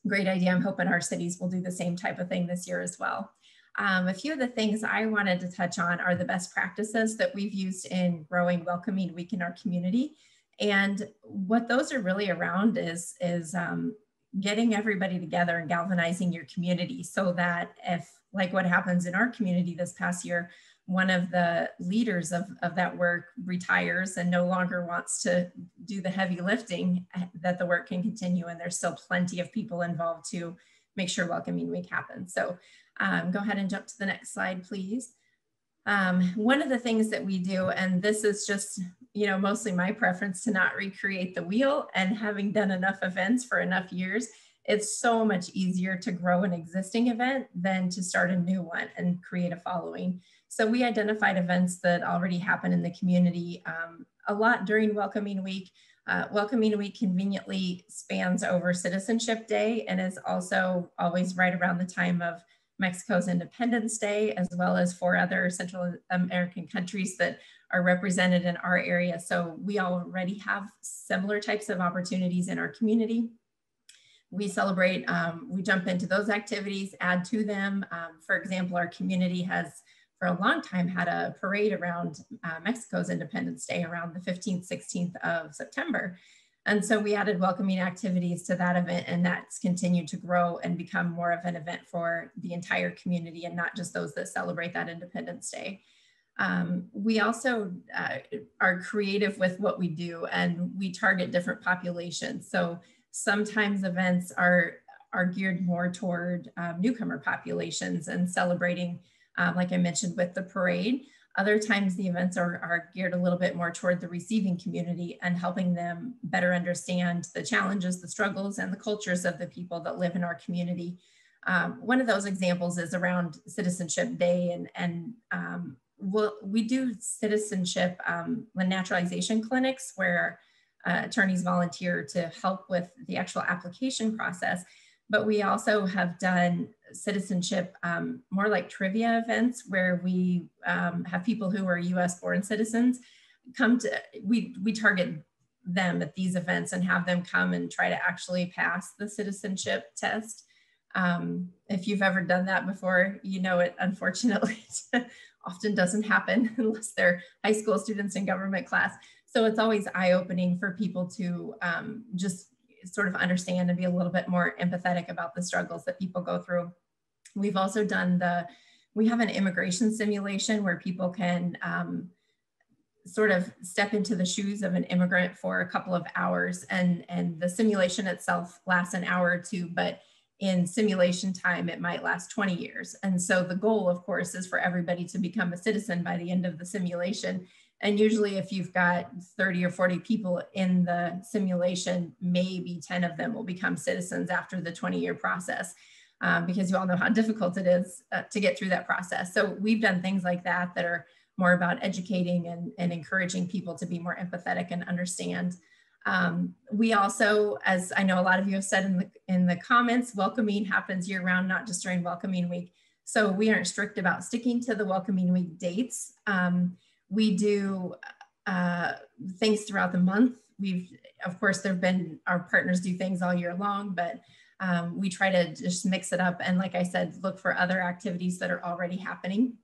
great idea. I'm hoping our cities will do the same type of thing this year as well. Um, a few of the things I wanted to touch on are the best practices that we've used in growing Welcoming Week in our community. And what those are really around is, is um, getting everybody together and galvanizing your community so that if like what happens in our community this past year, one of the leaders of, of that work retires and no longer wants to do the heavy lifting, eh, that the work can continue. And there's still plenty of people involved to make sure Welcoming Week happens. So um, go ahead and jump to the next slide, please. Um, one of the things that we do, and this is just, you know, mostly my preference to not recreate the wheel and having done enough events for enough years, it's so much easier to grow an existing event than to start a new one and create a following. So we identified events that already happen in the community um, a lot during Welcoming Week. Uh, Welcoming Week conveniently spans over Citizenship Day and is also always right around the time of Mexico's Independence Day, as well as four other Central American countries that are represented in our area. So we already have similar types of opportunities in our community. We celebrate, um, we jump into those activities, add to them. Um, for example, our community has for a long time had a parade around uh, Mexico's Independence Day around the 15th, 16th of September. And so we added welcoming activities to that event and that's continued to grow and become more of an event for the entire community and not just those that celebrate that Independence Day. Um, we also uh, are creative with what we do and we target different populations. So sometimes events are, are geared more toward um, newcomer populations and celebrating um, like I mentioned with the parade. Other times the events are, are geared a little bit more toward the receiving community and helping them better understand the challenges, the struggles, and the cultures of the people that live in our community. Um, one of those examples is around Citizenship Day, and, and um, we'll, we do citizenship um, naturalization clinics where uh, attorneys volunteer to help with the actual application process but we also have done citizenship um, more like trivia events where we um, have people who are US born citizens come to, we, we target them at these events and have them come and try to actually pass the citizenship test. Um, if you've ever done that before, you know it unfortunately <laughs> often doesn't happen <laughs> unless they're high school students in government class. So it's always eye-opening for people to um, just sort of understand and be a little bit more empathetic about the struggles that people go through. We've also done the, we have an immigration simulation where people can um, sort of step into the shoes of an immigrant for a couple of hours and, and the simulation itself lasts an hour or two, but in simulation time, it might last 20 years. And so the goal, of course, is for everybody to become a citizen by the end of the simulation. And usually if you've got 30 or 40 people in the simulation, maybe 10 of them will become citizens after the 20 year process. Um, because you all know how <laughs> difficult it is uh, to get through that process. So we've done things like that that are more about educating and, and encouraging people to be more empathetic and understand. Um, we also, as I know a lot of you have said in the, in the comments, welcoming happens year round, not just during welcoming week. So we aren't strict about sticking to the welcoming week dates. Um, we do uh, things throughout the month. We've, of course, there have been our partners do things all year long, but um, we try to just mix it up. And like I said, look for other activities that are already happening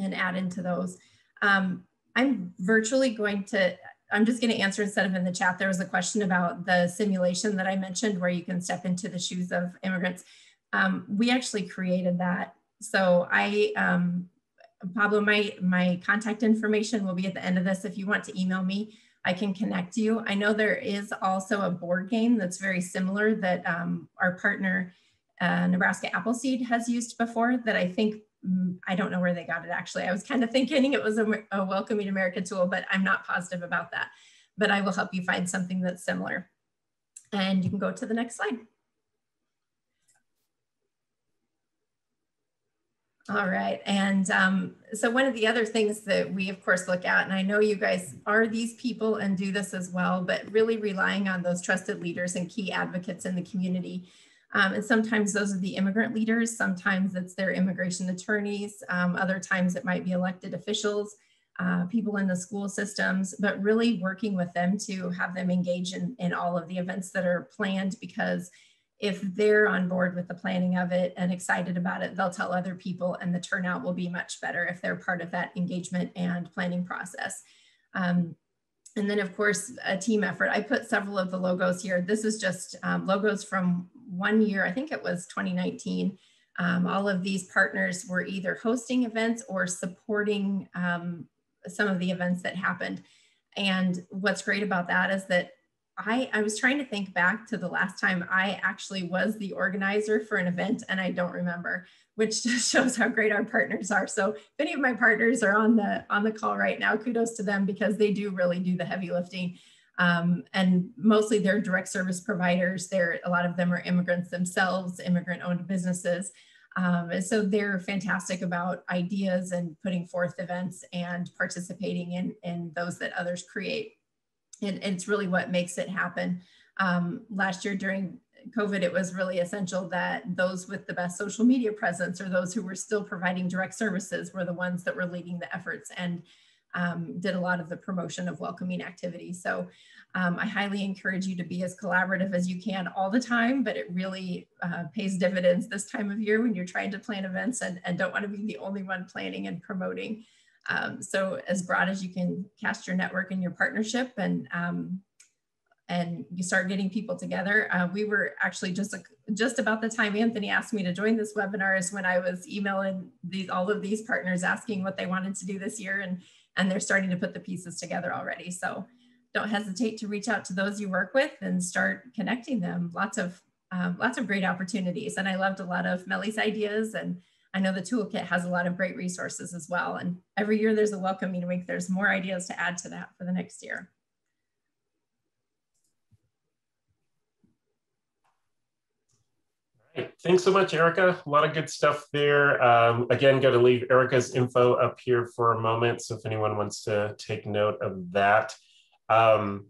and add into those. Um, I'm virtually going to, I'm just going to answer instead of in the chat. There was a question about the simulation that I mentioned where you can step into the shoes of immigrants. Um, we actually created that. So I um, Pablo, my, my contact information will be at the end of this. If you want to email me, I can connect you. I know there is also a board game that's very similar that um, our partner, uh, Nebraska Appleseed has used before that I think, mm, I don't know where they got it actually. I was kind of thinking it was a, a Welcoming America tool, but I'm not positive about that. But I will help you find something that's similar. And you can go to the next slide. All right. And um, so one of the other things that we of course look at, and I know you guys are these people and do this as well, but really relying on those trusted leaders and key advocates in the community. Um, and sometimes those are the immigrant leaders, sometimes it's their immigration attorneys, um, other times it might be elected officials, uh, people in the school systems, but really working with them to have them engage in, in all of the events that are planned because if they're on board with the planning of it and excited about it, they'll tell other people and the turnout will be much better if they're part of that engagement and planning process. Um, and then of course, a team effort. I put several of the logos here. This is just um, logos from one year, I think it was 2019. Um, all of these partners were either hosting events or supporting um, some of the events that happened. And what's great about that is that I, I was trying to think back to the last time I actually was the organizer for an event and I don't remember, which just <laughs> shows how great our partners are. So if any of my partners are on the on the call right now, kudos to them because they do really do the heavy lifting. Um, and mostly they're direct service providers. They're, a lot of them are immigrants themselves, immigrant owned businesses. Um, and so they're fantastic about ideas and putting forth events and participating in, in those that others create and, and it's really what makes it happen. Um, last year during COVID, it was really essential that those with the best social media presence or those who were still providing direct services were the ones that were leading the efforts and um, did a lot of the promotion of welcoming activities. So um, I highly encourage you to be as collaborative as you can all the time, but it really uh, pays dividends this time of year when you're trying to plan events and, and don't want to be the only one planning and promoting. Um, so as broad as you can cast your network and your partnership and um, and you start getting people together. Uh, we were actually just a, just about the time Anthony asked me to join this webinar is when I was emailing these all of these partners asking what they wanted to do this year and and they're starting to put the pieces together already. So don't hesitate to reach out to those you work with and start connecting them. Lots of um, lots of great opportunities. And I loved a lot of Melly's ideas and I know the toolkit has a lot of great resources as well. And every year there's a welcoming week. There's more ideas to add to that for the next year. Right. Thanks so much, Erica. A lot of good stuff there. Um, again, got to leave Erica's info up here for a moment. So if anyone wants to take note of that. Um,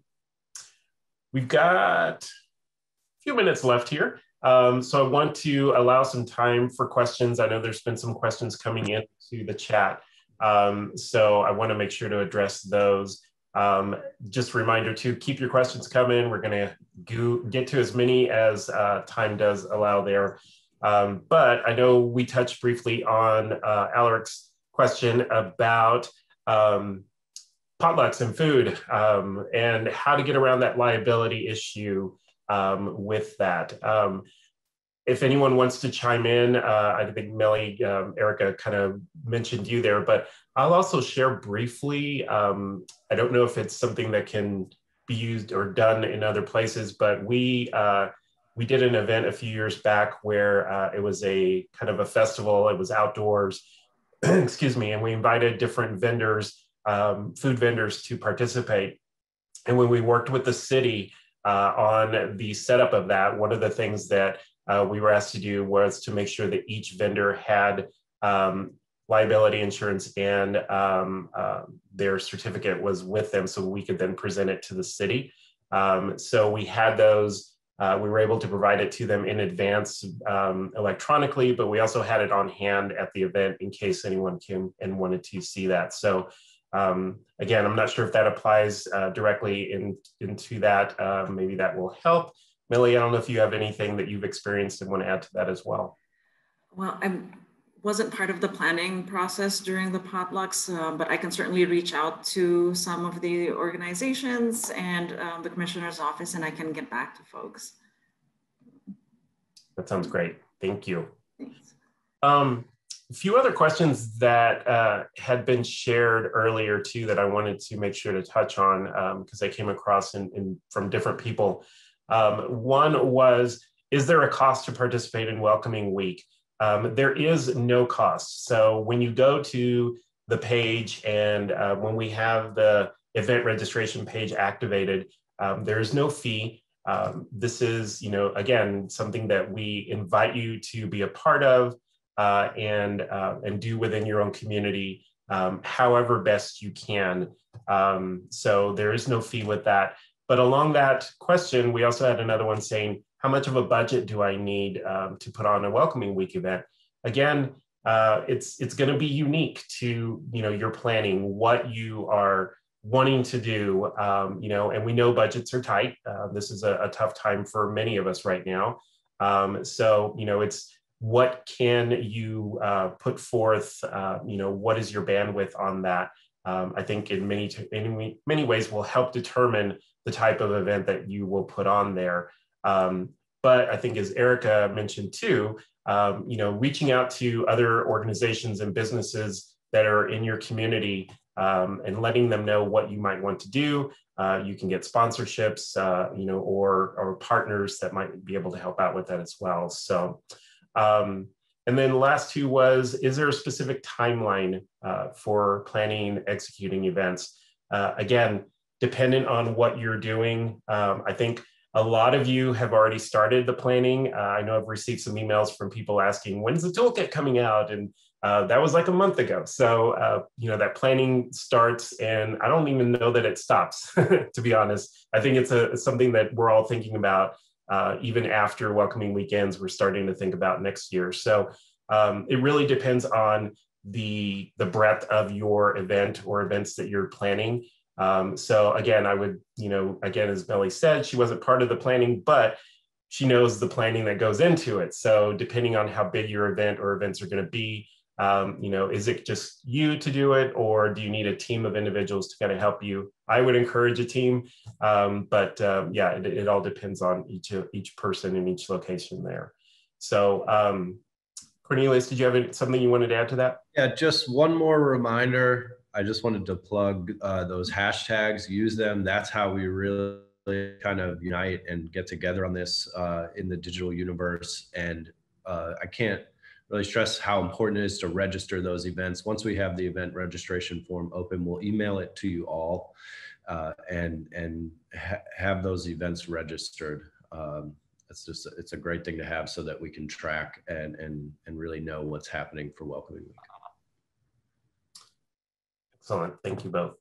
we've got a few minutes left here. Um, so I want to allow some time for questions. I know there's been some questions coming into the chat. Um, so I want to make sure to address those. Um, just a reminder to keep your questions coming. We're going to get to as many as uh, time does allow there. Um, but I know we touched briefly on uh, Alaric's question about um, potlucks and food um, and how to get around that liability issue um, with that. Um, if anyone wants to chime in, uh, I think Melly, um, Erica kind of mentioned you there, but I'll also share briefly. Um, I don't know if it's something that can be used or done in other places, but we uh, we did an event a few years back where uh, it was a kind of a festival. It was outdoors, <clears throat> excuse me, and we invited different vendors, um, food vendors, to participate. And when we worked with the city uh, on the setup of that, one of the things that uh, we were asked to do was to make sure that each vendor had um, liability insurance and um, uh, their certificate was with them so we could then present it to the city. Um, so we had those, uh, we were able to provide it to them in advance um, electronically, but we also had it on hand at the event in case anyone came and wanted to see that. So um, again, I'm not sure if that applies uh, directly in, into that. Uh, maybe that will help. Millie, I don't know if you have anything that you've experienced and want to add to that as well. Well, I'm wasn't part of the planning process during the potlucks, uh, but I can certainly reach out to some of the organizations and um, the commissioner's office and I can get back to folks. That sounds great. Thank you. Um, a few other questions that uh, had been shared earlier too that I wanted to make sure to touch on because um, I came across in, in, from different people. Um, one was, is there a cost to participate in Welcoming Week? Um, there is no cost. So when you go to the page and uh, when we have the event registration page activated, um, there is no fee. Um, this is, you know, again, something that we invite you to be a part of uh, and, uh, and do within your own community, um, however best you can. Um, so there is no fee with that. But along that question, we also had another one saying, how much of a budget do I need um, to put on a welcoming week event? Again, uh, it's it's going to be unique to you know your planning, what you are wanting to do. Um, you know, and we know budgets are tight. Uh, this is a, a, tough time for many of us right now. Um, so you know, it's what can you uh, put forth? Uh, you know, what is your bandwidth on that? Um, I think in many in many ways will help determine the type of event that you will put on there. Um, but I think as Erica mentioned too, um, you know, reaching out to other organizations and businesses that are in your community um, and letting them know what you might want to do. Uh, you can get sponsorships, uh, you know, or or partners that might be able to help out with that as well. So, um, and then the last two was: Is there a specific timeline uh, for planning, executing events? Uh, again, dependent on what you're doing. Um, I think a lot of you have already started the planning. Uh, I know I've received some emails from people asking, when's the toolkit coming out? And uh, that was like a month ago. So, uh, you know, that planning starts and I don't even know that it stops, <laughs> to be honest. I think it's, a, it's something that we're all thinking about uh, even after welcoming weekends, we're starting to think about next year. So um, it really depends on the the breadth of your event or events that you're planning. Um, so again, I would, you know, again, as Melly said, she wasn't part of the planning, but she knows the planning that goes into it. So depending on how big your event or events are going to be, um, you know, is it just you to do it, or do you need a team of individuals to kind of help you? I would encourage a team, um, but um, yeah, it, it, all depends on each each person in each location there. So um, Cornelius, did you have something you wanted to add to that? Yeah, just one more reminder. I just wanted to plug uh, those hashtags, use them. That's how we really kind of unite and get together on this uh, in the digital universe. And uh, I can't really stress how important it is to register those events. Once we have the event registration form open, we'll email it to you all uh, and and ha have those events registered. Um, it's just it's a great thing to have so that we can track and and and really know what's happening for welcoming week. Excellent. Thank you both.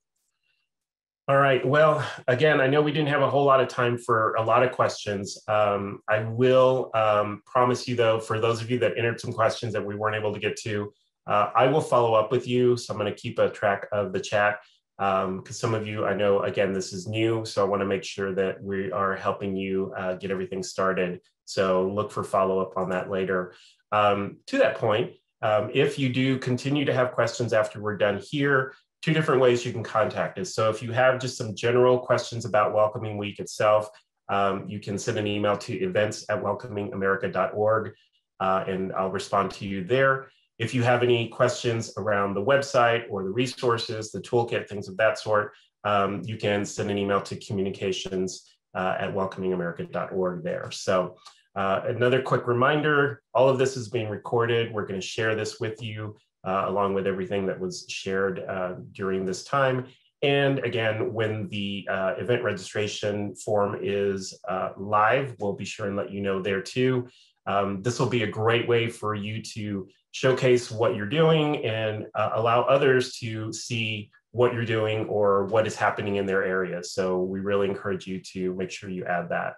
All right. Well, again, I know we didn't have a whole lot of time for a lot of questions. Um, I will um, promise you, though, for those of you that entered some questions that we weren't able to get to, uh, I will follow up with you. So I'm going to keep a track of the chat because um, some of you, I know, again, this is new, so I want to make sure that we are helping you uh, get everything started. So look for follow up on that later. Um, to that point, um, if you do continue to have questions after we're done here, two different ways you can contact us. So if you have just some general questions about Welcoming Week itself, um, you can send an email to events at welcomingamerica.org uh, and I'll respond to you there. If you have any questions around the website or the resources, the toolkit, things of that sort, um, you can send an email to communications uh, at welcomingamerica.org there. So uh, another quick reminder, all of this is being recorded. We're gonna share this with you uh, along with everything that was shared uh, during this time. And again, when the uh, event registration form is uh, live, we'll be sure and let you know there too. Um, this will be a great way for you to showcase what you're doing and uh, allow others to see what you're doing or what is happening in their area. So we really encourage you to make sure you add that.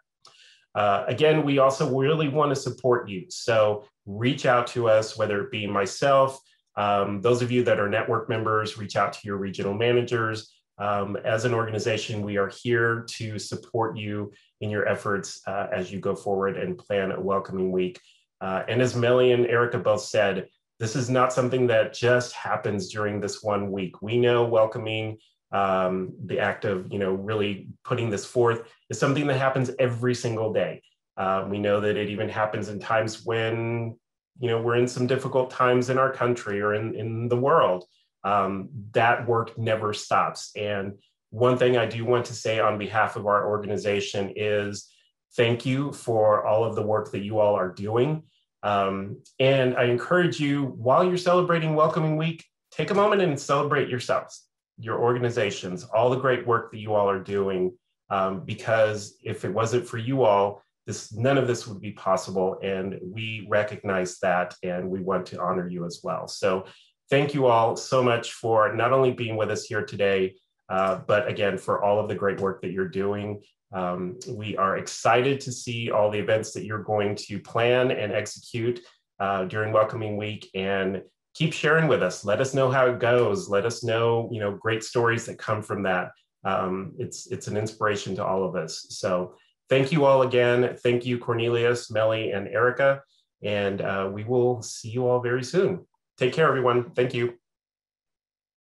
Uh, again, we also really want to support you. So reach out to us, whether it be myself, um, those of you that are network members, reach out to your regional managers. Um, as an organization, we are here to support you in your efforts uh, as you go forward and plan a welcoming week uh, and as Melly and Erica both said, this is not something that just happens during this one week. We know welcoming um, the act of, you know, really putting this forth is something that happens every single day. Uh, we know that it even happens in times when, you know, we're in some difficult times in our country or in, in the world. Um, that work never stops. And one thing I do want to say on behalf of our organization is thank you for all of the work that you all are doing. Um, and I encourage you, while you're celebrating Welcoming Week, take a moment and celebrate yourselves, your organizations, all the great work that you all are doing. Um, because if it wasn't for you all, this none of this would be possible. And we recognize that and we want to honor you as well. So thank you all so much for not only being with us here today, uh, but again, for all of the great work that you're doing. Um, we are excited to see all the events that you're going to plan and execute uh, during Welcoming Week and keep sharing with us. Let us know how it goes. Let us know, you know, great stories that come from that. Um, it's, it's an inspiration to all of us. So thank you all again. Thank you, Cornelius, Melly, and Erica. And uh, we will see you all very soon. Take care, everyone. Thank you.